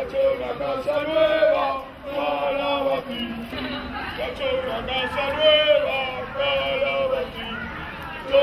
Cachorra casa nueva para batir. Cachorra casa nueva para batir. Yo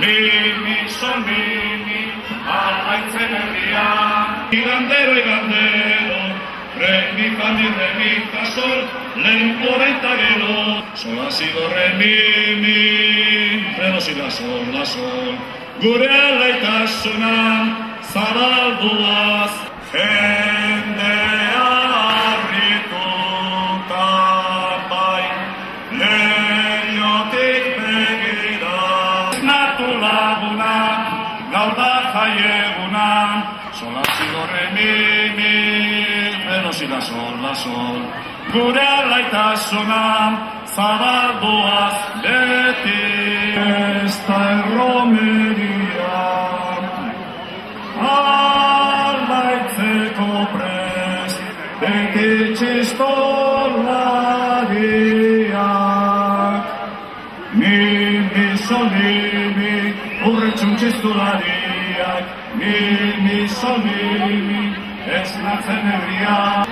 mimi son mimi, alaitzen herria. Igandero, igandero, re, mi, fa, mi, re, mi, fa, sol, lehen horrenta gero. Sol, la, si, do, re, mi, mi, re, do, si, la, sol, la, sol. Gure alaitasunan, zabalduaz, jendea sola zido re mi, mi, re do si la sol, la sol. Gure alaitasuna, zabalduaz beti. Esta erromeria, alaitzeko prest, beti txistolariak. Nimi solimi, urretxun txistulariak, nimi solimi, ez natzen herriak.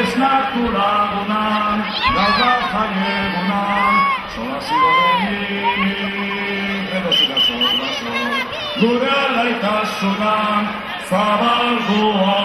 Ez natu lagunan, gauda jaiegunan, sola zidoreni, edo zira sola sol. Gure alaitasunan, zabalduan.